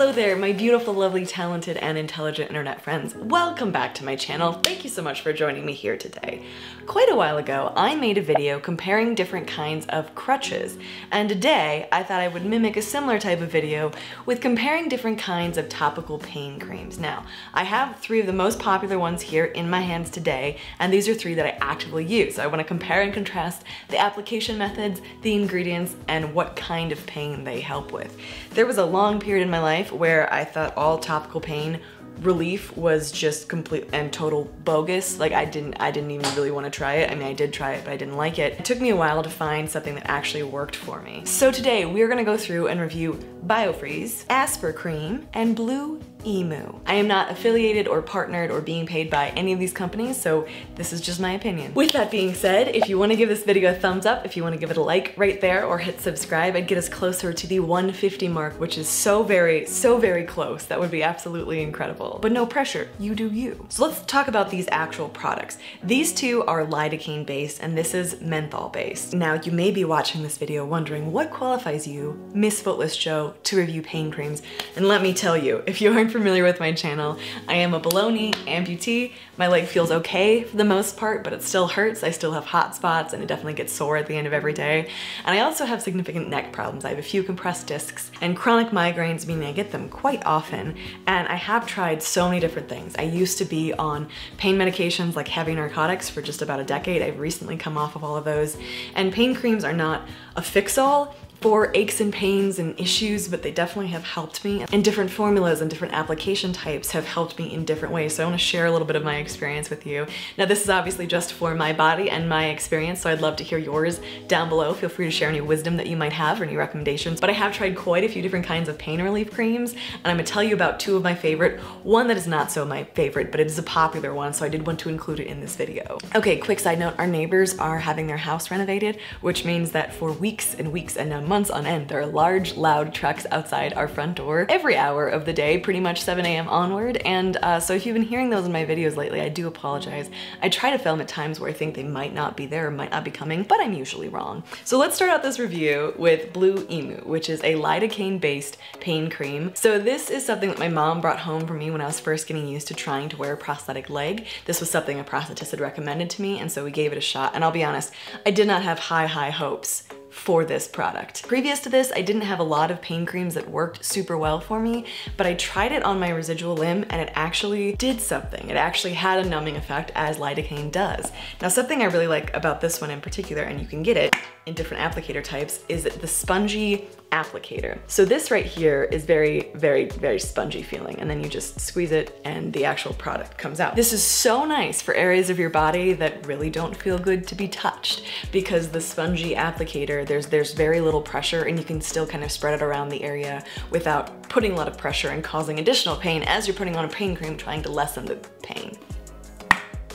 Hello there, my beautiful, lovely, talented, and intelligent internet friends. Welcome back to my channel. Thank you so much for joining me here today. Quite a while ago, I made a video comparing different kinds of crutches, and today I thought I would mimic a similar type of video with comparing different kinds of topical pain creams. Now, I have three of the most popular ones here in my hands today, and these are three that I actively use. So I want to compare and contrast the application methods, the ingredients, and what kind of pain they help with. There was a long period in my life where I thought all topical pain relief was just complete and total bogus. Like I didn't I didn't even really want to try it. I mean I did try it but I didn't like it. It took me a while to find something that actually worked for me. So today we're gonna go through and review Biofreeze, Aspercreme, and Blu Emu. I am not affiliated or partnered or being paid by any of these companies, so this is just my opinion. With that being said, if you wanna give this video a thumbs up, if you wanna give it a like right there or hit subscribe, I'd get us closer to the 150 mark, which is so very, so very close. That would be absolutely incredible. But no pressure, you do you. So let's talk about these actual products. These two are lidocaine based and this is menthol based. Now you may be watching this video wondering what qualifies you, Miss Footless Jo, to review pain creams. And let me tell you, if you aren't familiar with my channel, I am a below-knee amputee. My leg feels okay for the most part, but it still hurts. I still have hot spots and it definitely gets sore at the end of every day. And I also have significant neck problems. I have a few compressed discs and chronic migraines, meaning I get them quite often. And I have tried so many different things. I used to be on pain medications like heavy narcotics for just about a decade. I've recently come off of all of those. And pain creams are not a fix-all, for aches and pains and issues, but they definitely have helped me. And different formulas and different application types have helped me in different ways. So I wanna share a little bit of my experience with you. Now this is obviously just for my body and my experience, so I'd love to hear yours down below. Feel free to share any wisdom that you might have or any recommendations. But I have tried quite a few different kinds of pain relief creams, and I'm gonna tell you about two of my favorite. One that is not so my favorite, but it is a popular one, so I did want to include it in this video. Okay, quick side note, our neighbors are having their house renovated, which means that for weeks and weeks and months on end. There are large, loud trucks outside our front door every hour of the day, pretty much 7 a.m. onward. And uh, so if you've been hearing those in my videos lately, I do apologize. I try to film at times where I think they might not be there or might not be coming, but I'm usually wrong. So let's start out this review with Blu Emu, which is a lidocaine-based pain cream. So this is something that my mom brought home for me when I was first getting used to trying to wear a prosthetic leg. This was something a prosthetist had recommended to me, and so we gave it a shot. And I'll be honest, I did not have high, high hopes for this product. Previous to this, I didn't have a lot of pain creams that worked super well for me, but I tried it on my residual limb and it actually did something. It actually had a numbing effect as lidocaine does. Now something I really like about this one in particular, and you can get it in different applicator types, is the spongy applicator. So this right here is very, very, very spongy feeling and then you just squeeze it and the actual product comes out. This is so nice for areas of your body that really don't feel good to be touched because the spongy applicator, there's, there's very little pressure and you can still kind of spread it around the area without putting a lot of pressure and causing additional pain as you're putting on a pain cream trying to lessen the pain.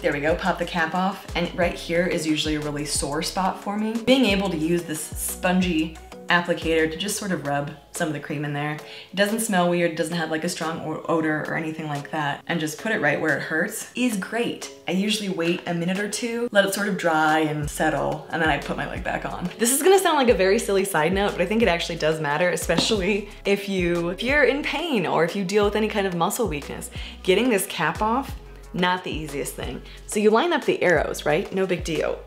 There we go, pop the cap off. And right here is usually a really sore spot for me. Being able to use this spongy applicator to just sort of rub some of the cream in there. It doesn't smell weird, doesn't have like a strong odor or anything like that. And just put it right where it hurts is great. I usually wait a minute or two, let it sort of dry and settle, and then I put my leg back on. This is gonna sound like a very silly side note, but I think it actually does matter, especially if you, if you're in pain or if you deal with any kind of muscle weakness. Getting this cap off, not the easiest thing. So you line up the arrows, right? No big deal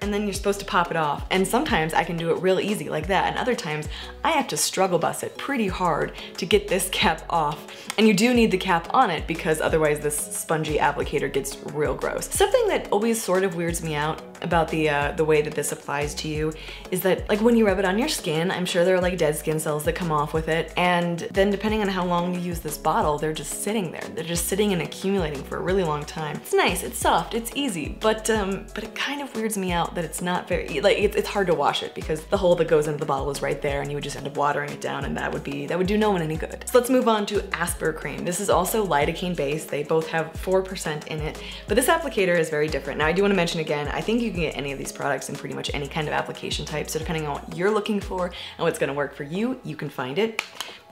and then you're supposed to pop it off. And sometimes I can do it real easy like that, and other times I have to struggle bust it pretty hard to get this cap off. And you do need the cap on it because otherwise this spongy applicator gets real gross. Something that always sort of weirds me out about the uh, the way that this applies to you is that like when you rub it on your skin, I'm sure there are like dead skin cells that come off with it. And then depending on how long you use this bottle, they're just sitting there. They're just sitting and accumulating for a really long time. It's nice, it's soft, it's easy, but um, but it kind of weirds me out that it's not very, like it's, it's hard to wash it because the hole that goes into the bottle is right there and you would just end up watering it down and that would be, that would do no one any good. So let's move on to Aspercreme. This is also lidocaine based. They both have 4% in it, but this applicator is very different. Now I do wanna mention again, I think you can get any of these products in pretty much any kind of application type. So depending on what you're looking for and what's gonna work for you, you can find it.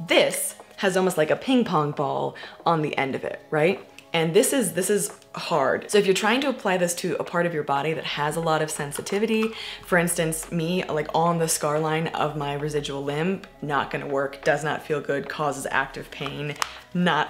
This has almost like a ping pong ball on the end of it, right? And this is, this is hard. So if you're trying to apply this to a part of your body that has a lot of sensitivity, for instance, me like on the scar line of my residual limb, not gonna work, does not feel good, causes active pain, not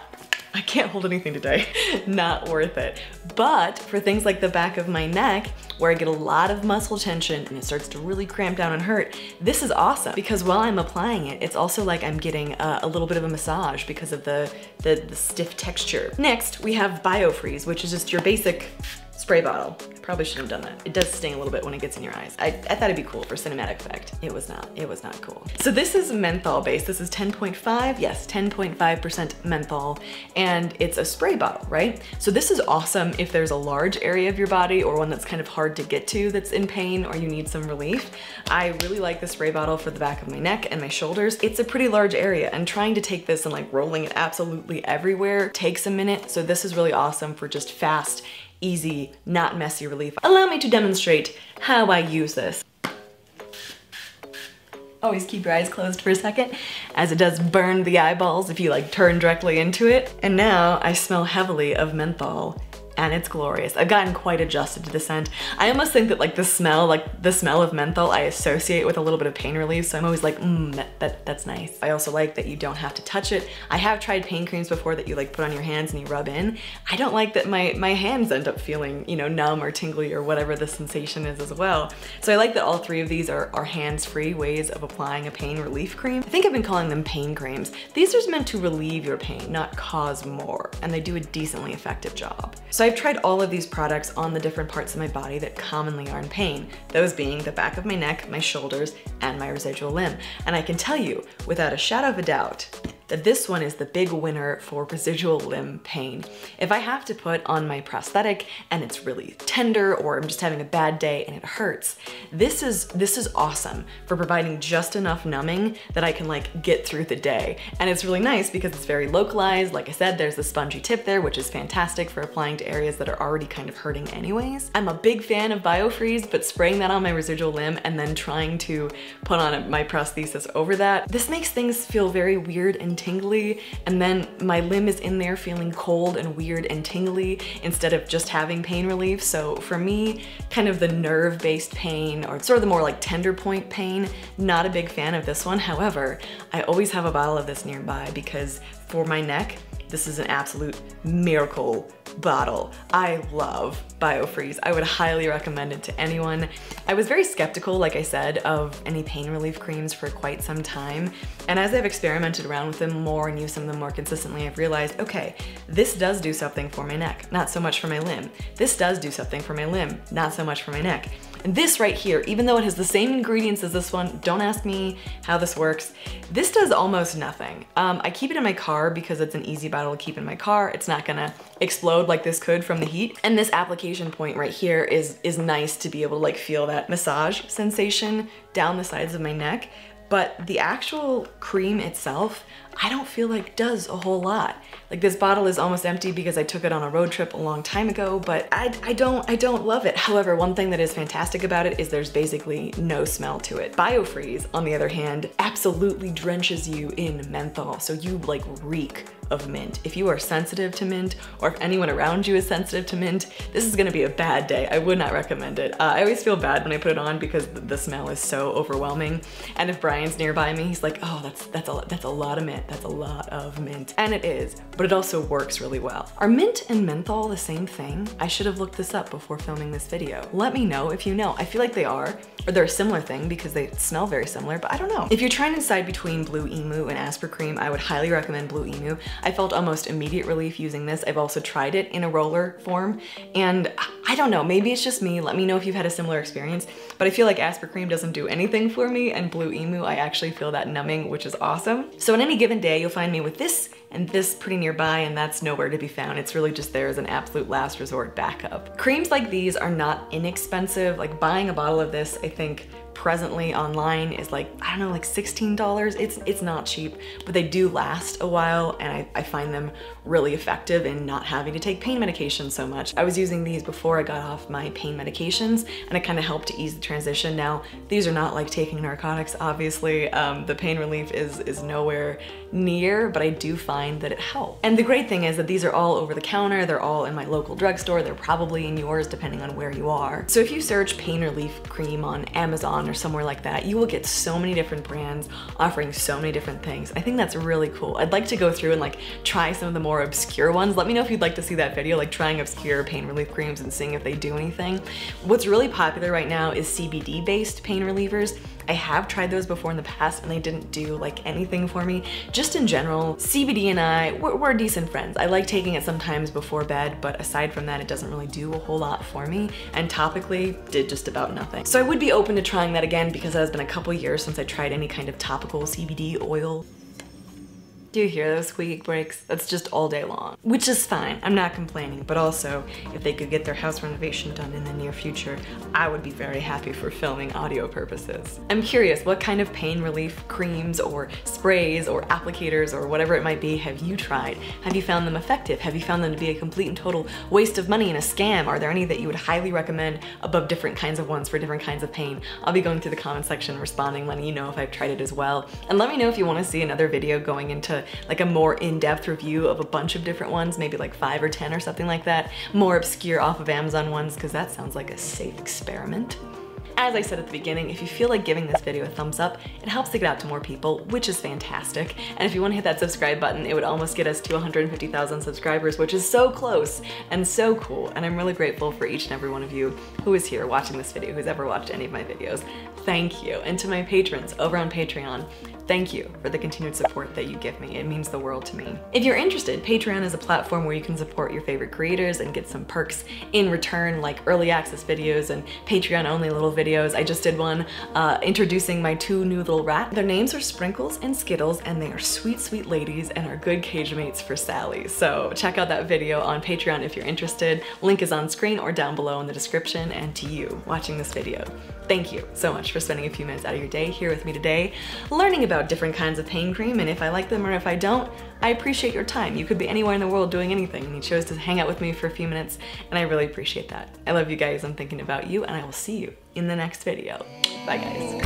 I can't hold anything today. Not worth it. But for things like the back of my neck, where I get a lot of muscle tension and it starts to really cramp down and hurt, this is awesome because while I'm applying it, it's also like I'm getting a, a little bit of a massage because of the, the, the stiff texture. Next, we have BioFreeze, which is just your basic spray bottle. Probably shouldn't have done that. It does sting a little bit when it gets in your eyes. I, I thought it'd be cool for cinematic effect. It was not, it was not cool. So this is menthol based. This is 10.5, yes, 10.5% menthol, and it's a spray bottle, right? So this is awesome if there's a large area of your body or one that's kind of hard to get to that's in pain or you need some relief. I really like the spray bottle for the back of my neck and my shoulders. It's a pretty large area and trying to take this and like rolling it absolutely everywhere takes a minute. So this is really awesome for just fast easy, not messy relief. Allow me to demonstrate how I use this. Always keep your eyes closed for a second, as it does burn the eyeballs if you like turn directly into it. And now I smell heavily of menthol and it's glorious. I've gotten quite adjusted to the scent. I almost think that like the smell, like the smell of menthol I associate with a little bit of pain relief, so I'm always like, mmm, that, that, that's nice. I also like that you don't have to touch it. I have tried pain creams before that you like put on your hands and you rub in. I don't like that my, my hands end up feeling, you know, numb or tingly or whatever the sensation is as well. So I like that all three of these are, are hands-free ways of applying a pain relief cream. I think I've been calling them pain creams. These are meant to relieve your pain, not cause more, and they do a decently effective job. So I've tried all of these products on the different parts of my body that commonly are in pain, those being the back of my neck, my shoulders, and my residual limb. And I can tell you, without a shadow of a doubt, that this one is the big winner for residual limb pain. If I have to put on my prosthetic and it's really tender or I'm just having a bad day and it hurts, this is, this is awesome for providing just enough numbing that I can like get through the day. And it's really nice because it's very localized. Like I said, there's the spongy tip there, which is fantastic for applying to areas that are already kind of hurting anyways. I'm a big fan of BioFreeze, but spraying that on my residual limb and then trying to put on my prosthesis over that, this makes things feel very weird and tingly and then my limb is in there feeling cold and weird and tingly instead of just having pain relief. So for me, kind of the nerve-based pain or sort of the more like tender point pain, not a big fan of this one. However, I always have a bottle of this nearby because for my neck, this is an absolute miracle bottle. I love BioFreeze. I would highly recommend it to anyone. I was very skeptical, like I said, of any pain relief creams for quite some time. And as I've experimented around with them more and used some of them more consistently, I've realized, okay, this does do something for my neck, not so much for my limb. This does do something for my limb, not so much for my neck. And this right here, even though it has the same ingredients as this one, don't ask me how this works, this does almost nothing. Um, I keep it in my car because it's an easy bottle to keep in my car. It's not gonna explode like this could from the heat. And this application point right here is, is nice to be able to like feel that massage sensation down the sides of my neck. But the actual cream itself, I don't feel like does a whole lot. Like this bottle is almost empty because I took it on a road trip a long time ago, but I, I don't I don't love it. However, one thing that is fantastic about it is there's basically no smell to it. BioFreeze, on the other hand, absolutely drenches you in menthol, so you like reek of mint. If you are sensitive to mint, or if anyone around you is sensitive to mint, this is gonna be a bad day. I would not recommend it. Uh, I always feel bad when I put it on because the smell is so overwhelming. And if Brian's nearby me, he's like, oh, that's, that's, a, that's a lot of mint. That's a lot of mint. And it is, but it also works really well. Are mint and menthol the same thing? I should have looked this up before filming this video. Let me know if you know. I feel like they are, or they're a similar thing because they smell very similar, but I don't know. If you're trying to decide between Blu Emu and Aspercreme, I would highly recommend Blu Emu. I felt almost immediate relief using this. I've also tried it in a roller form and I don't know, maybe it's just me. Let me know if you've had a similar experience, but I feel like Aspercreme doesn't do anything for me and Blu Emu, I actually feel that numbing, which is awesome. So in any given day, you'll find me with this and this pretty nearby and that's nowhere to be found. It's really just there as an absolute last resort backup. Creams like these are not inexpensive. Like buying a bottle of this, I think presently online is like, I don't know, like $16. It's it's not cheap, but they do last a while and I, I find them really effective in not having to take pain medication so much. I was using these before I got off my pain medications and it kind of helped to ease the transition. Now, these are not like taking narcotics, obviously. Um, the pain relief is, is nowhere near, but I do find that it helps. And the great thing is that these are all over the counter. They're all in my local drugstore. They're probably in yours depending on where you are. So if you search pain relief cream on Amazon or somewhere like that, you will get so many different brands offering so many different things. I think that's really cool. I'd like to go through and like try some of the more obscure ones. Let me know if you'd like to see that video, like trying obscure pain relief creams and seeing if they do anything. What's really popular right now is CBD based pain relievers. I have tried those before in the past and they didn't do like anything for me. Just in general, CBD and I, we're, we're, decent friends. I like taking it sometimes before bed, but aside from that, it doesn't really do a whole lot for me. And topically, did just about nothing. So I would be open to trying that again because it has been a couple years since I tried any kind of topical CBD oil. Do you hear those squeak brakes? That's just all day long. Which is fine, I'm not complaining, but also, if they could get their house renovation done in the near future, I would be very happy for filming audio purposes. I'm curious, what kind of pain relief creams or sprays or applicators or whatever it might be have you tried? Have you found them effective? Have you found them to be a complete and total waste of money and a scam? Are there any that you would highly recommend above different kinds of ones for different kinds of pain? I'll be going through the comment section responding, letting you know if I've tried it as well. And let me know if you wanna see another video going into like a more in-depth review of a bunch of different ones, maybe like five or 10 or something like that. More obscure off of Amazon ones, because that sounds like a safe experiment. As I said at the beginning, if you feel like giving this video a thumbs up, it helps to get out to more people, which is fantastic. And if you want to hit that subscribe button, it would almost get us to 150,000 subscribers, which is so close and so cool. And I'm really grateful for each and every one of you who is here watching this video, who's ever watched any of my videos. Thank you. And to my patrons over on Patreon, Thank you for the continued support that you give me. It means the world to me. If you're interested, Patreon is a platform where you can support your favorite creators and get some perks in return, like early access videos and Patreon only little videos. I just did one uh, introducing my two new little rats. Their names are Sprinkles and Skittles, and they are sweet, sweet ladies and are good cage mates for Sally. So check out that video on Patreon if you're interested. Link is on screen or down below in the description. And to you watching this video, thank you so much for spending a few minutes out of your day here with me today, learning about different kinds of pain cream and if I like them or if I don't, I appreciate your time. You could be anywhere in the world doing anything and you chose to hang out with me for a few minutes and I really appreciate that. I love you guys, I'm thinking about you and I will see you in the next video. Bye guys.